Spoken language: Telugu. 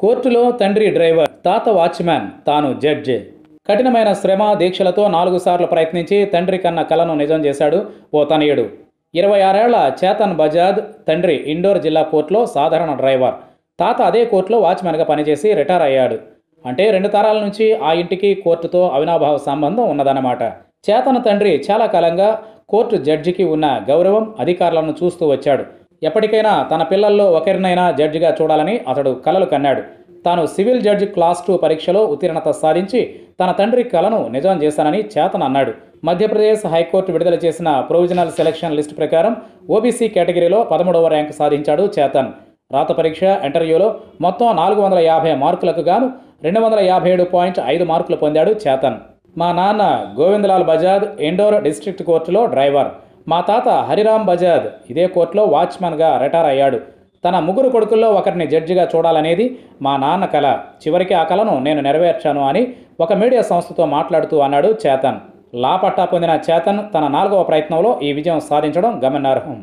కోర్టులో తండ్రి డ్రైవర్ తాత వాచ్మ్యాన్ తాను జడ్జి. కఠినమైన శ్రమ దీక్షలతో నాలుగు సార్లు ప్రయత్నించి తండ్రి కన్న కలను నిజం చేశాడు ఓ తనయుడు. ఇరవై ఆరేళ్ళ చేతన్ బజాద్ తండ్రి ఇండోర్ జిల్లా కోర్టులో సాధారణ డ్రైవర్. తాత అదే కోర్టులో వాచ్మెన్గా పనిచేసి రిటైర్ అయ్యాడు. అంటే రెండు తరాల నుంచి ఆ ఇంటికి కోర్టుతో అవినాభావ సంబంధం ఉన్నదన్నమాట. చేతన తండ్రి చాలా కాలంగా కోర్టు జడ్జికి ఉన్న గౌరవం అధికారులను చూస్తూ వచ్చాడు. ఎప్పటికైనా తన పిల్లల్లో ఒకరినైనా జడ్జిగా చూడాలని అతడు కలలు కన్నాడు. తాను సివిల్ జడ్జి క్లాస్ టూ పరీక్షలో ఉత్తీర్ణత సాధించి తన తండ్రి కలను నిజం చేశానని చేతన్ అన్నాడు. మధ్యప్రదేశ్ హైకోర్టు విడుదల చేసిన ప్రొవిజనల్ సెలక్షన్ లిస్టు ప్రకారం ఓబీసీ కేటగిరీలో పదమూడవ ర్యాంకు సాధించాడు చేతన్. రాత పరీక్ష ఇంటర్వ్యూలో మొత్తం నాలుగు వందల యాభై మార్కులకు గాను రెండు వందల యాభై ఏడు పాయింట్ ఐదు మార్కులు పొందాడు చేతన్. మా నాన్న గోవిందలాల్ బజాజ్ ఇండోర్ డిస్ట్రిక్ట్ కోర్టులో డ్రైవర్. మా తాత హరిరామ్ బజాద్ ఇదే కోర్టులో వాచ్మెన్గా రిటైర్ అయ్యాడు. తన ముగ్గురు కొడుకుల్లో ఒకరిని జడ్జిగా చూడాలనేది మా నాన్న కల. చివరికి ఆ కలను నేను నెరవేర్చాను అని ఒక మీడియా సంస్థతో మాట్లాడుతూ అన్నాడు చేతన్. లా పట్టా పొందిన చేతన్ తన నాలుగవ ప్రయత్నంలో ఈ విజయం సాధించడం గమనార్హం.